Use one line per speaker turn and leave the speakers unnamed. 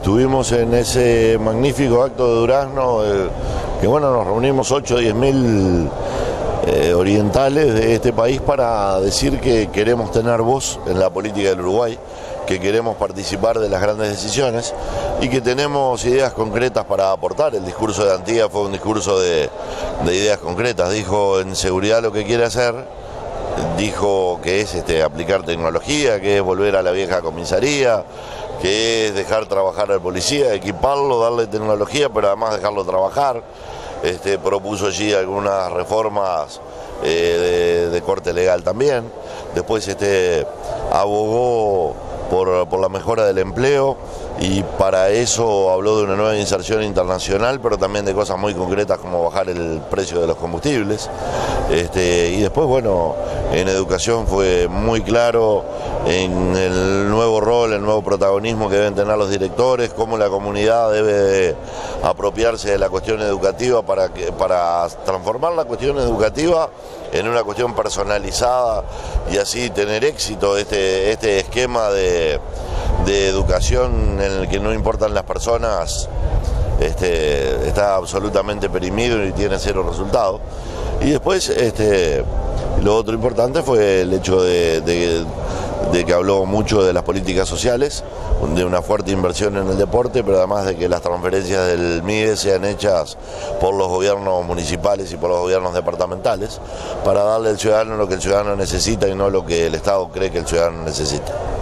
estuvimos en ese magnífico acto de Durazno, eh, que bueno, nos reunimos 8 o 10 mil eh, orientales de este país para decir que queremos tener voz en la política del Uruguay, que queremos participar de las grandes decisiones y que tenemos ideas concretas para aportar. El discurso de Antía fue un discurso de, de ideas concretas. Dijo en seguridad lo que quiere hacer, dijo que es este, aplicar tecnología, que es volver a la vieja comisaría, que es dejar trabajar al policía, equiparlo, darle tecnología, pero además dejarlo trabajar. Este, propuso allí algunas reformas eh, de, corte legal también. Después este, abogó por, por la mejora del empleo y para eso habló de una nueva inserción internacional, pero también de cosas muy concretas como bajar el precio de los combustibles. Este, y después, bueno, en educación fue muy claro en el nuevo protagonismo que deben tener los directores, cómo la comunidad debe apropiarse de la cuestión educativa para, para transformar la cuestión educativa en una cuestión personalizada y así tener éxito este, este esquema de, de educación en el que no importan las personas este, está absolutamente perimido y tiene cero resultado. Y después este, lo otro importante fue el hecho de, que habló mucho de las políticas sociales, de una fuerte inversión en el deporte, pero además de que las transferencias del MIDE sean hechas por los gobiernos municipales y por los gobiernos departamentales, para darle al ciudadano lo que el ciudadano necesita y no lo que el Estado cree que el ciudadano necesita.